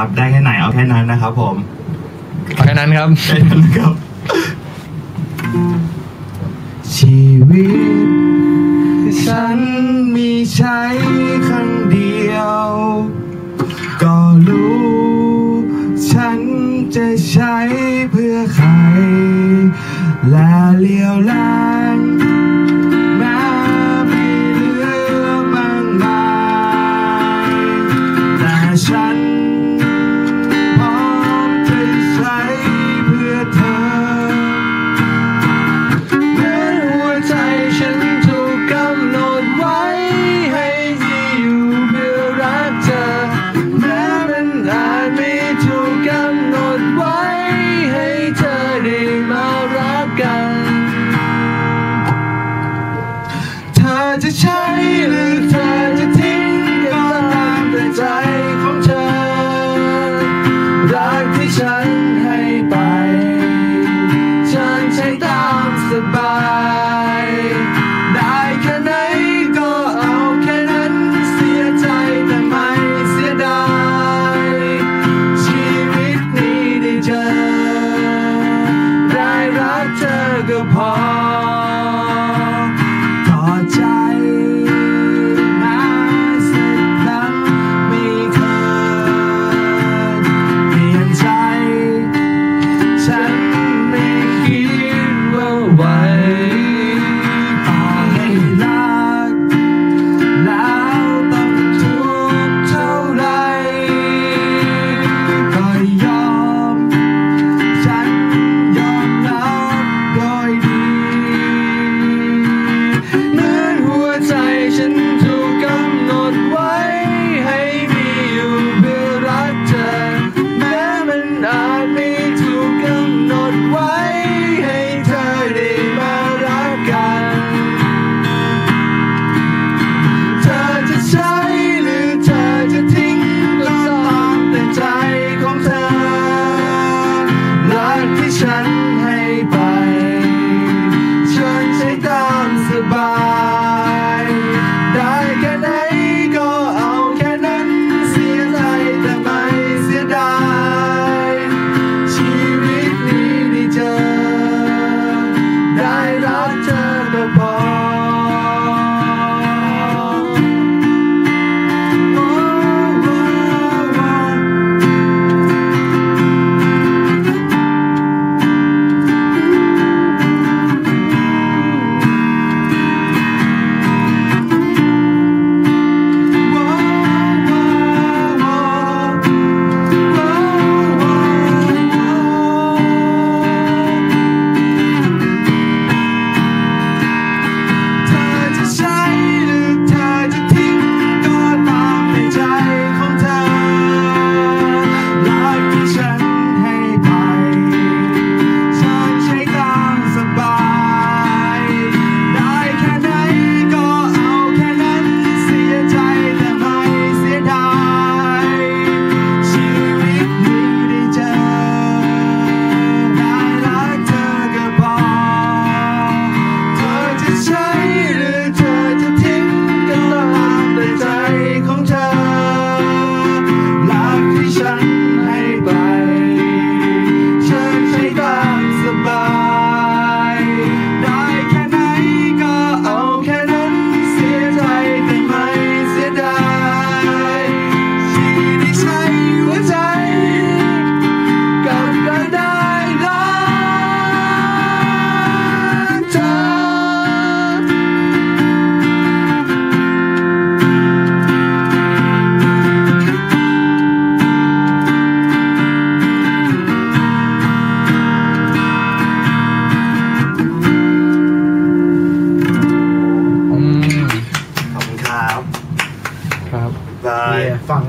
ครับ ได้แค่ไหนเอาแค่นั้นนะครับ ผมแค่นั้นครับ แค่นั้นครับ ชีวิต ฉันมีใช้ครั้งเดียว ก็รู้ ฉันจะใช้เพื่อใคร และเลี้ยวแล Ah. ฟัง